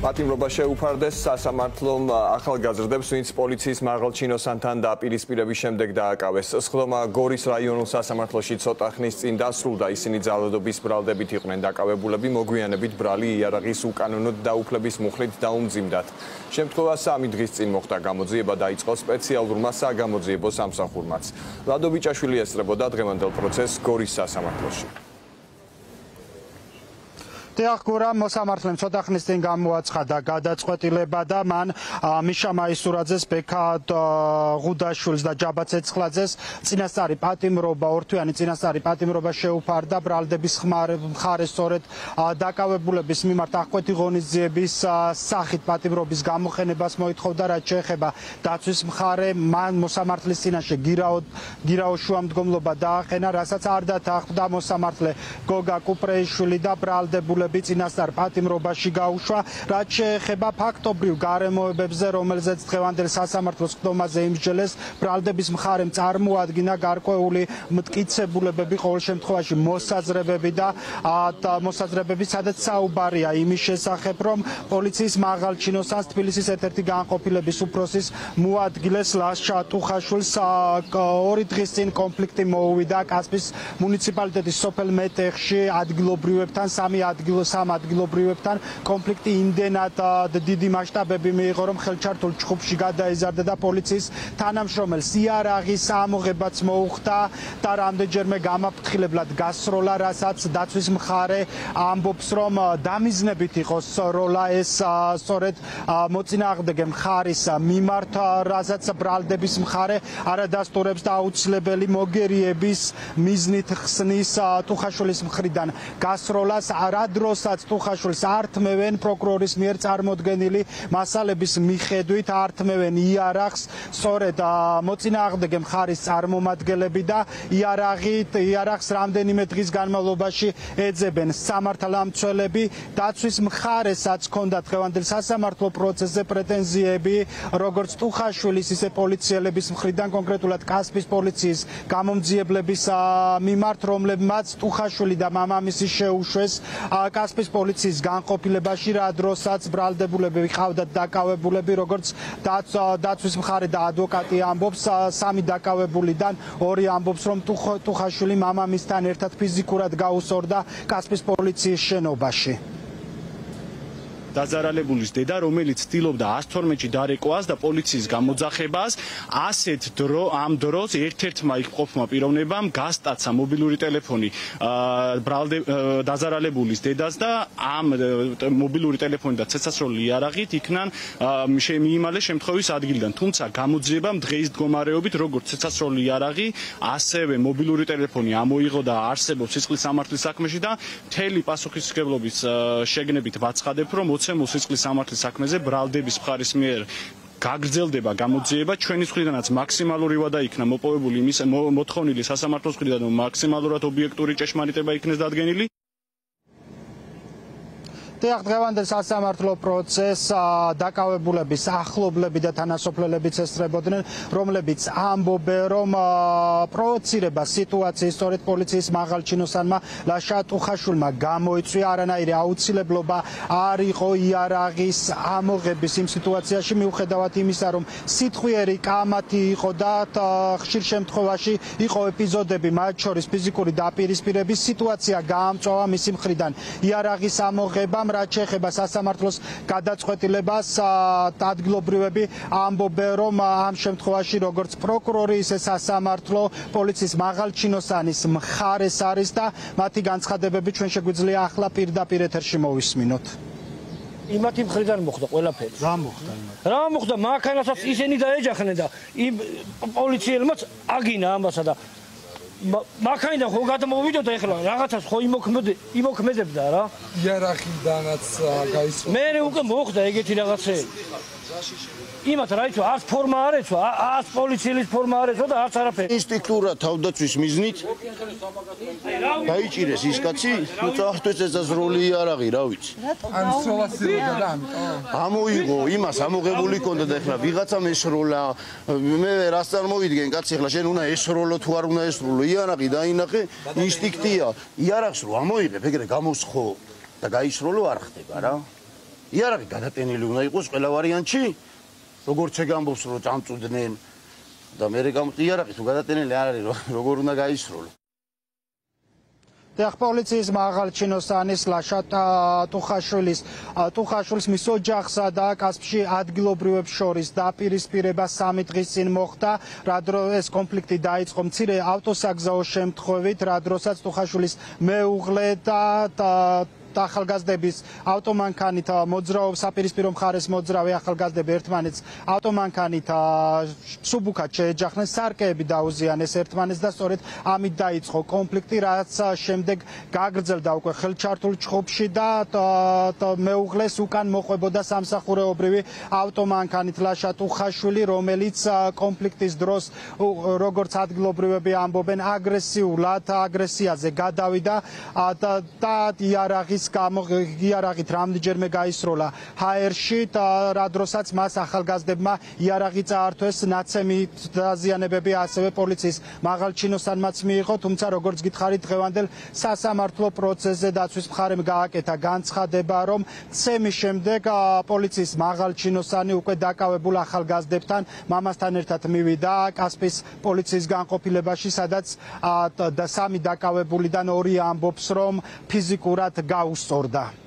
პატიმრობა შეუფარდეს სასამართლომ ახალგაზრდებს, ვინც პოლიციის მაღალ ჩინოსანთან დაპირისპირების შემდეგ დააკავეს. სხდომა გორის რაიონულ სასამართლოში ცოტა ხნის წინ დასრულდა. ისინი ძალადობის ბრალდებით იყვნენ დაკავებულები, მოგვიანებით ბრალი იარაღის უკანონოდ დაუფლების მუხლით დაუმძიმდათ. შემთხვევა სამი დღის წინ მოხდა გამოძიება დაიწყო სპეციალურმა საგამოძიებო სამსახურმაც. ლადო ბიჭაშვილი ესწრებოდა დღევანდელ პროცესს გორის სასამართლოში. დიახ გურა მოსამართლემ ცოტა ხნის წინ გამოაცხადა გადაწყვეტილება და მან მიშა მაისურაძეს ბექა ღუდაშვილს და ჯაბა ცეცხლაძეს წინასწარი პატიმრობა ორთვიანი წინასწარი პატიმრობა შეუფარდა ბრალდების მხარე სწორედ დაკავებულების მიმართ აღკვეთი ღონისძიების სახით პატიმრობის გამოხენებას მოითხოვდა რაც შეეხება დაცვის მხარე მან მოსამართლის წინაშე გირაო გირაო შუამდგომლობა დაახენა რასაც არ დათანხმდა მოსამართლე გოგა კუპრეიშვილი და ბრალდებულები ფაქტობრივები წინასწარ პატიმრობაში გაუშვა, რაც შეეხება ფაქტობრივ გარემოებებზე, რომელზეც დღევანდელ სასამართლოს ხდომაზე იმსჯელეს, ბრალდების მხარემ წარმოადგინა გარკვეული მტკიცებულებები, ყოველ შემთხვევაში. მოსაზრებები და მოსაზრებები, სადაც საუბარია იმის შესახებ, რომ პოლიციის მაღალჩინოსანს თბილისის ერთ-ერთი განყოფილების უფროსის მოადგილეს ლაშა ტუხაშვილს ორი დღის წინ კონფლიქტი მოუვიდა კასპის მუნიციპალიტეტის სოფელ მეტეხში ადგილობრივებთან სამი ადგილ სამ ადგილობრივებთან კონფლიქტი იმდენად დიდი მასშტაბები მიიღო, რომ ხელჩართულ ჩხუბში გადაიზარდა და პოლიციის თანამშრომელს იარაღის ამოღებაც მოუხდა და რამდენჯერმე გამაფრთხილებლად გასროლა, რასაც დაცვის მხარე ამბობს, რომ დამიზნებით იყოს როლა ეს სწორედ მოწინააღმდეგე მხარის მიმართ, რასაც ბრალდების მხარე არადასტურებს და აუცილებელი მოგერიების მიზნით ხსნის თუხაშვილის მხრიდან გასროლას არადრო როსაც ტუხაშვილს ართმევენ პროკურორის მიერ წარმოქმნილი მასალების მიხედვით ართმევენ იარაღს სწორედ მოწინააღმდეგე მხარის წარმომადგენლები და იარაღით იარაღს რამდენიმე დღის განმავლობაში ეძებენ სამართალამცველები. დაცვის მხარესაც ჰქონდა დღევანდელ სასამართლო პროცესზე პრეტენზიები როგორც ტუხაშვილის ისე პოლიციელების მხრიდან კონკრეტულად კასპის პოლიციის გამომძიებლების მიმართ რომლებმაც ტუხაშვილი და მამამისი შეუშვეს კასპის პოლიციის განყოფილებაში რა დროსაც ბრალდებულები ყავდათ დაკავებულები როგორც დაცვის მხარე და ადვოკატი ამბობს სამი დაკავებულიდან ორი ამბობს რომ ტუხაშვილი მამამისთან ერთად ფიზიკურად გაუსორდა კასპის პოლიციის შენობაში დაზარალებულის დედა, რომელიც ცდილობდა 112-ში დარეკვას და პოლიციის გამოძახებას, ასეთ დრო ამ დროს ერთ-ერთმა იქ ყოფმა პიროვნებამ გასტაცა მობილური ტელეფონი დაზარალებულის დედას და ამ მობილური ტელეფონი და ცეცასროლი იარაღით იქნან მიიმალეს შემთხვევის ადგილიდან. თუმცა გამოძიებამ დღეის მდგომარეობით როგორც ცეცასროლი იარაღი, ასევე მობილური ტელეფონი ამოიღო და არსებობს სისხლის სამართლის საქმეში და მთელი პასუხისმგებლობის შეგნებით ვაცხადებ, რომ მოცემულ სისხლის სამართლის საქმეზე ბრალდების მხარის მიერ გაგრძელდება გამოძიება ჩვენი მხრიდანაც მაქსიმალური ვადა იქნა მოპოვებული იმის მოთხოვნილი სასამართლოს მხრიდან მაქსიმალურად ობიექტური ჭეშმარიტება იქნეს დადგენილი დიახ, დღევანდელ სასამართლო პროცესს დაკავებულების ახლობლები და თანასოფლელებიც ესწრებოდნენ, რომლებიც ამბობენ, რომ პროვოცირება სიტუაციის სწორედ პოლიციის მაღალჩინოსანმა ლაშა ტუხაშვილმა გამოიწვია. არანაირი აუცილებლობა არ იყო იარაღის ამოღების იმ სიტუაციაში. მიუხედავად იმისა, რომ სიტყვიერი კამათი იყო და ხშირ შემთხვევაში იყო ეპიზოდები, მათ შორის ფიზიკური დაპირისპირების სიტუაცია გაამწვავა მისი მხრიდან. იარაღის ამოღება რაც შეეხება სასამართლოს გადაწყვეტილებას ადგილობრივები ამბობენ რომ ამ შემთხვევაში როგორც პროკურორი ისე სასამართლო პოლიციის მაღალჩინოსანის მხარეს არის და მათი განცხადებები ჩვენ შეგვიძლია ახლა პირდაპირ ეთერში მოვისმინოთ იმათი მხრიდან მოხდა ყველაფერი. რა მოხდა იმათ? რა მოხდა? მანქანასაც ისინი დაეჯახნენ და იმ პოლიციელმაც აგინა ამასა და მაქაინდა ხო გადმოვიდოთ ახლა რაღაცას ხო იმოქმედე იმოქმედებდა რა. იარაღიდანაც გაისვა. მე უკვე მოხდა ეგეთი რაღაცები იმათ რა იცი ას ფორმა არ ეცვა ას პოლიციის ფორმა არ ეცვა და არც არაფერი ინსტიტუტურა თავდაცვის მიზნით დაიჭირეს ის კაცი ну წახტვეს ეს ზროლი იარაღი რა ვიცი. ან სროლასიოდა და ამიტომ ამოიღო იმას ამოღებული კონდა და ეხლა ვიღაცამ ესროლა მე რას წარმოვიდგენ კაცი ეხლა შენ უნდა ესროლო თუ არ უნდა ესროლო იარაღი დაინახე ინსტინქტია. იარაღს რო ამოიღებ ეგრე გამოსხო და გაისროლო არ ხდება რა იარაღი გადატენილი უნდა იყოს ყველა ვარიანტში? როგორც ეგ ამბობს რომ წამწუდნენ და მე რე გამწიარაღი თუ გადატენილი არ არის როგორ უნდა გაისრულო დიახ პოლიციის მაღალჩინოსანის ლაშატ ტუხაშვილის ტუხაშვილის მის ოჯახსა და კასპში ადგილობრივებს შორის დაპირისპირება სამი დღის წინ მოხდა რა დროს ეს კონფლიქტი დაიწყო მცირე ავტოსაგზაო შემთხვევით რა დროსაც ტუხაშვილის მეუღლე და ახალგაზრდების ავტომანქანით მოძრაობს საპირისპირო მხარეს მოძრავი ახალგაზრდები ერთმანეთს ავტომანქანით სუბუქად შეეჯახნენ სარკეები დაუზიანეს ერთმანეთს და სწორედ ამით დაიწყო კონფლიქტი რაც შემდეგ გაგრძელდა უკვე ხელჩართულ ჩხუბში და მეუღლეს უკან მოყვებოდა სამსახურეობრივი ავტომანქანით ლაშა ტუხაშვილი რომელიც კონფლიქტის დროს როგორც ადგილობრივები ამბობენ აგრესიულად აგრესიაზე გადავიდა და იარაღის ის გამო იარაღით რამდენჯერმე გაისროლა. ჰაერში და რა დროსაც მას ახალგაზრდებმა იარაღი წაართვეს ნაცემი დაზიანებები ასევე პოლიციის მაღალჩინოსანმაც მიიღო თუმცა როგორც გითხარით დღევანდელ სასამართლო პროცესზე დაცვის მხარემ გააკეთა. განცხადება რომ ცემის შემდეგ პოლიციის მაღალჩინოსანი უკვე დაკავებულ ახალგაზრდებთან მამასთან ერთად მივიდა კასპის პოლიციის განყოფილებაში სადაც და სამი დაკავებულიდან ორი ამბობს რომ ფიზიკურად გაუ ustorda.